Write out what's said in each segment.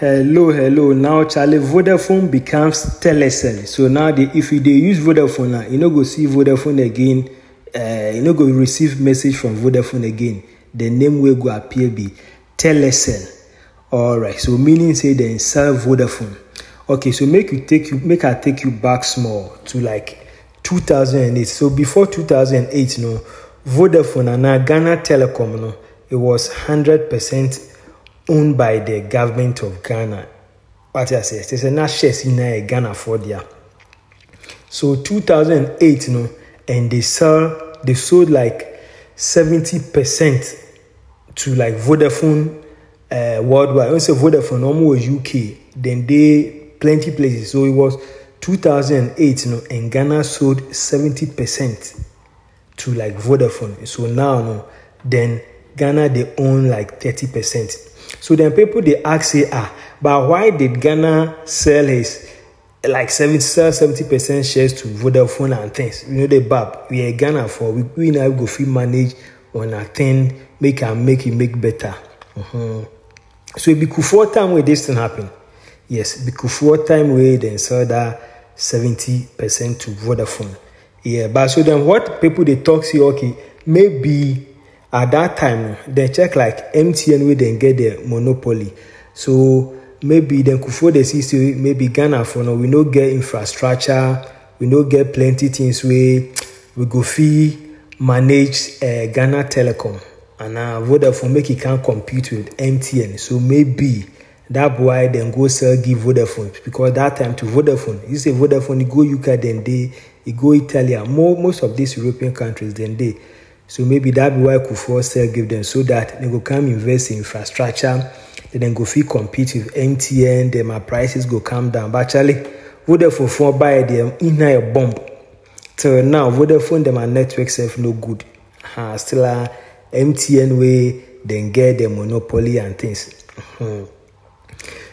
hello hello. Now charlie vodafone becomes telecel so now the, if you dey use vodafone now you no go see vodafone again. Uh, you no go receive message from vodafone again. The name wey go appear be telecel alright so meaning say dem sell vodafone. Okay so make you take you make i take you back small to like 2008 so before 2008 you no vodafone and na ghana telecom no it was 100% owned by the government of ghana. What i say? Say na shares in uh, ghana for there so 2008 you know, and they sell they sold like 70% to like vodafone uh, worldwide. Say vodafone almost uk then they plenty places. So it was 2008 you know, and ghana sold 70% to like vodafone. So now no then ghana they own like 30% so then people they ask say ah but why did ghana sell his like 70 sell 70% shares to vodafone and things? You know the bab we are ghana for we, we now go fit manage on a thing make am make it make better. Uh-huh. so it be kufuor time where this thing happen. Yes be kufuor time where then sell that 70% to vodafone. Yeah but so then what people they talk say okay maybe at that time they check like mtn wey dem get the monopoly. So maybe dem kufuor dey see maybe ghana for now we no get infrastructure we no get plenty things wey we go fit manage uh, ghana telecom. And na vodafone make e can compete with mtn so maybe that why dem go sell give vodafone. Because that time to vodafone you say vodafone e go uk dem dey e go italy most of these european countries dem dey so maybe that be why kufuor sell give them so that they go come invest in infrastructure then dem go fit compete with mtn then my prices go come down. But actually vodafone for buy them in a bomb. Till now vodafone dem and network sef no good. Uh, still uh, mtn wey dem get the monopoly and things. Uh-huh.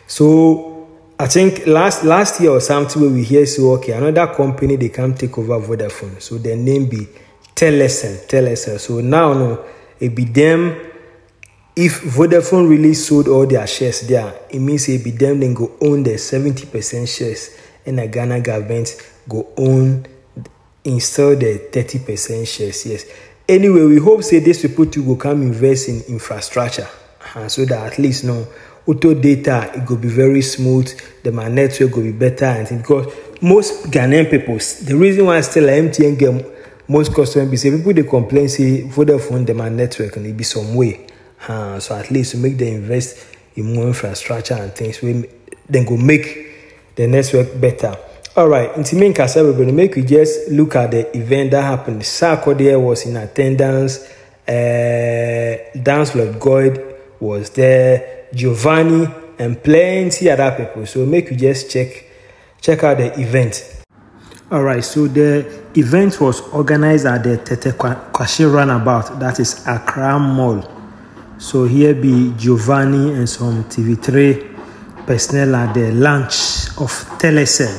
so i think last last year or something we hear say okay another company dey come take over vodafone. So their name be telecel telecel so now no it be them if vodafone really sold all their shares there it means it be them then go own the 70 percent shares and the ghana government go own install the 30 percent shares yes. Anyway we hope say these people too go come invest in infrastructure uh, so that at least no auto data it go be very smooth the my network go be better and because most ghanaian people the reason why still mtn get most customers be say people dey complain say vodafone dem and network and e be some way. Uh, so at least make dem invest in more infrastructure and things wey dem go make the network better. Alright nti me nkasa bebree make we just look at the event that happened. Sarko there was in attendance uh, dance with god was there giovanni and plenty other people. So make we just check check out the event all right, so the event was organized at the Tetteh Quarshie Runabout, that is Accra Mall. So here be Giovanni and some TV3 personnel at the launch of Telecel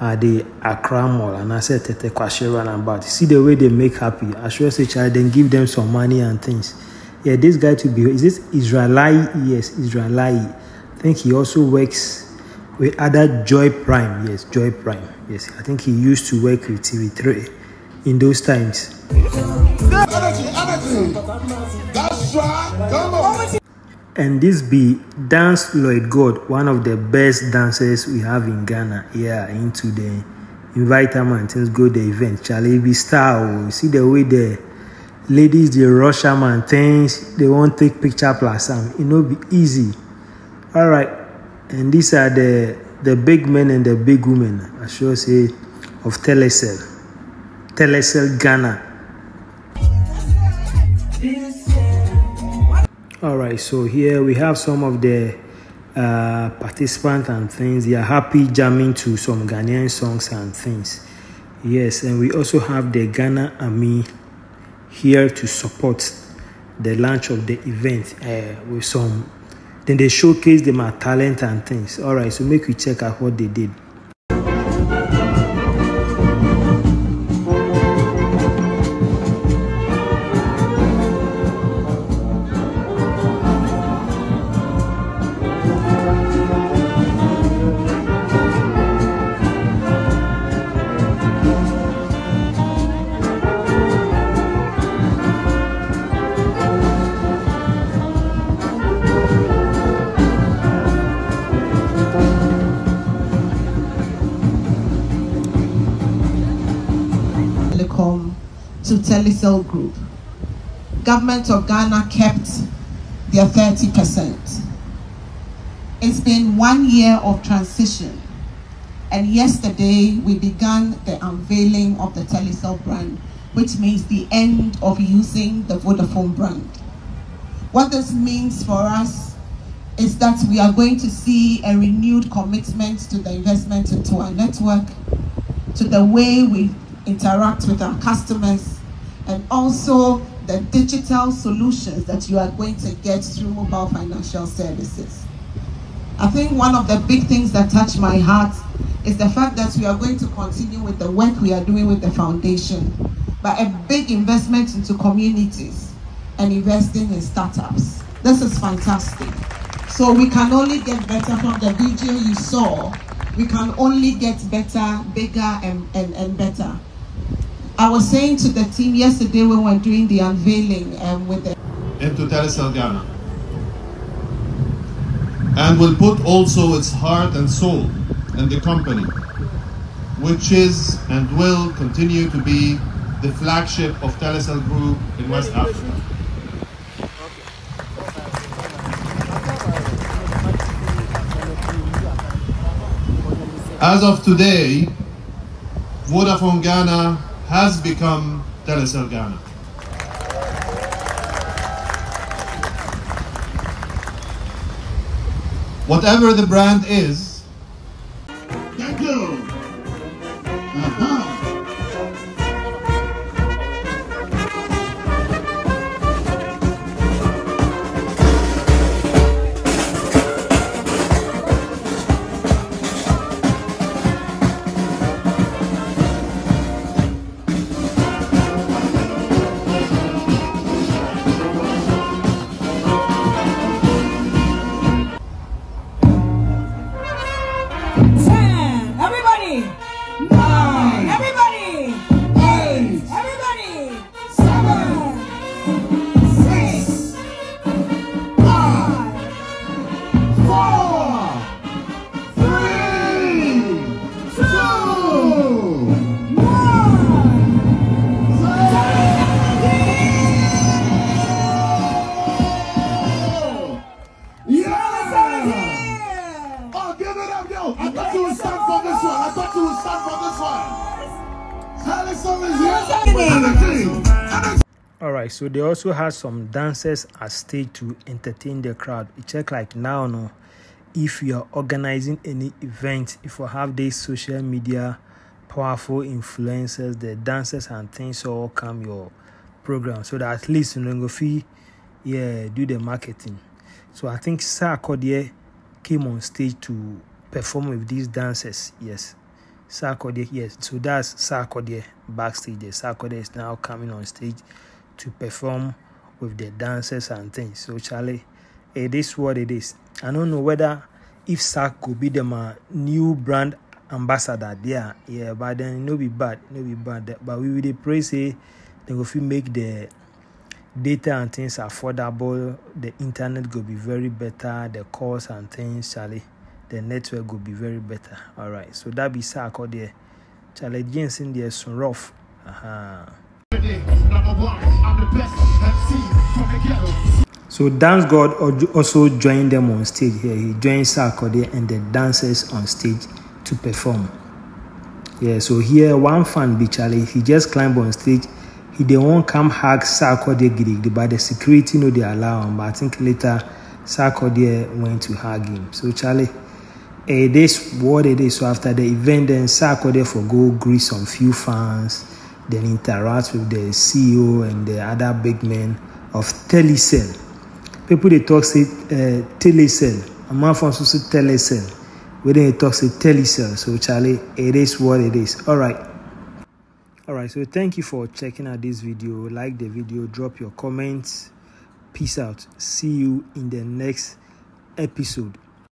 at the Accra Mall. And I said Tetteh Quarshie Runabout. See the way they make happy. I sure say child, then give them some money and things. Yeah, this guy to be, is this Israeli? Yes, Israeli. I think he also works with other Joy Prime. Yes, Joy Prime. Yes, I think he used to work with TV3 in those times. And this be Dance Lloyd God, one of the best dancers we have in Ghana. Yeah, into the invite him and things go the event. Charlie be star. Oh, see the way the ladies they rush him and things. They won't take picture plus some. It no be easy. All right, and these are the the big men and the big women, I should say, of Telecel. Telecel Ghana. All right, so here we have some of the uh, participants and things. They are happy jamming to some Ghanaian songs and things. Yes, and we also have the Ghana Army here to support the launch of the event uh, with some then they showcase them at talent and things. All right, so make you check out what they did. Telecel Group. Government of Ghana kept their 30%. It's been one year of transition and yesterday we began the unveiling of the Telecel brand, which means the end of using the Vodafone brand. What this means for us is that we are going to see a renewed commitment to the investment into our network, to the way we interact with our customers, and also the digital solutions that you are going to get through mobile financial services. I think one of the big things that touch my heart is the fact that we are going to continue with the work we are doing with the foundation, but a big investment into communities and investing in startups. This is fantastic. So we can only get better from the video you saw. We can only get better, bigger, and, and, and better. I was saying to the team yesterday when we were doing the unveiling um, with the into Telecel Ghana and will put also its heart and soul in the company, which is and will continue to be the flagship of Telecel Group in West Africa. As of today, Vodafone Ghana has become Telecel Ghana. Whatever the brand is, right, so they also had some dancers at stage to entertain the crowd. Check like now, no, if you are organizing any event, if you have these social media powerful influencers, the dancers and things all come your program, so that at least you know go fee, yeah, do the marketing. So I think Sarkodie came on stage to perform with these dancers. Yes, Sarkodie, yes. So that's Sarkodie backstage. The Sarkodie is now coming on stage to perform with the dancers and things. So Charlie, it is what it is. I don't know whether if Sark could be the my new brand ambassador there, yeah, but then no be bad, no be bad. But we will pray say go fit make the data and things affordable, the internet go be very better, the calls and things, Charlie, the network go be very better. All right, so that be Sark or there. Charlie Jensen there so rough. Uh-huh. So Dance God also joined them on stage here. He joined Sarkodie and the dancers on stage to perform. Yeah, so here one fan be he just climbed on stage. He didn't come hug Sarkodie gidigidi, but the security no they allow him. But I think later Sarkodie went to hug him. So Charlie, eh, it is what it is. So after the event, then Sarkodie for go greet some few fans, then interact with the CEO and the other big men of Telecel. People they talk say uh, Telecel. A man from so say Telecel. We then talk say Telecel. So Charlie, it is what it is. All right. All right. So thank you for checking out this video. Like the video, drop your comments. Peace out. See you in the next episode.